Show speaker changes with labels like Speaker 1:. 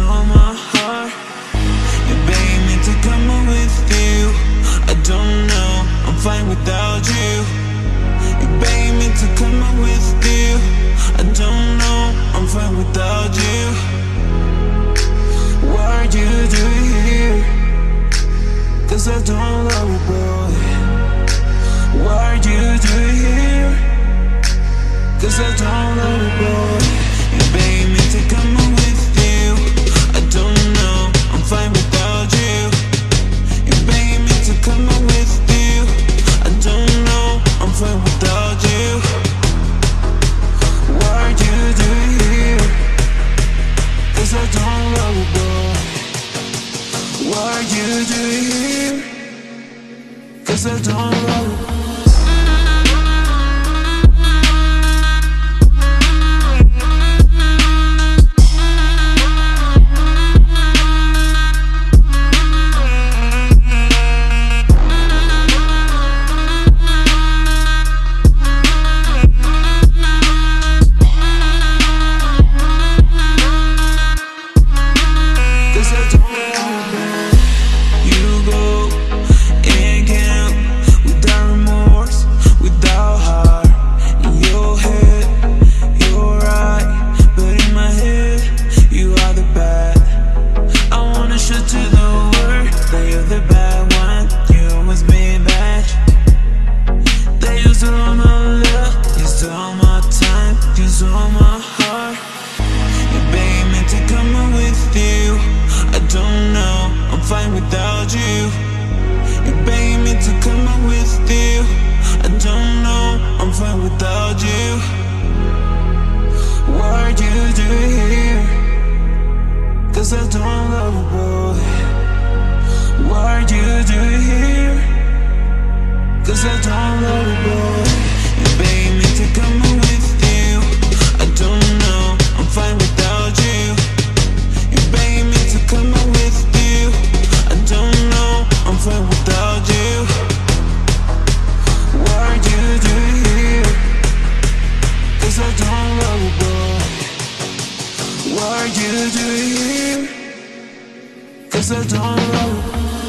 Speaker 1: on my heart. You begged me to come with you. I don't know, I'm fine without you. You begged me to come with you. I don't know, I'm fine without you. What you do here? Cause I don't love you, boy. What you do here? Cause I don't love you, boy. You do? Cause I don't love Cause I don't love you, boy. Why'd you do here? Cause I don't love you, boy. You begging me to come with you. I don't know, I'm fine without you. You begging me to come with you. I don't know, I'm fine without you. Why'd you do here? Cause I don't love you, boy. Why'd you do here? Cause I don't you.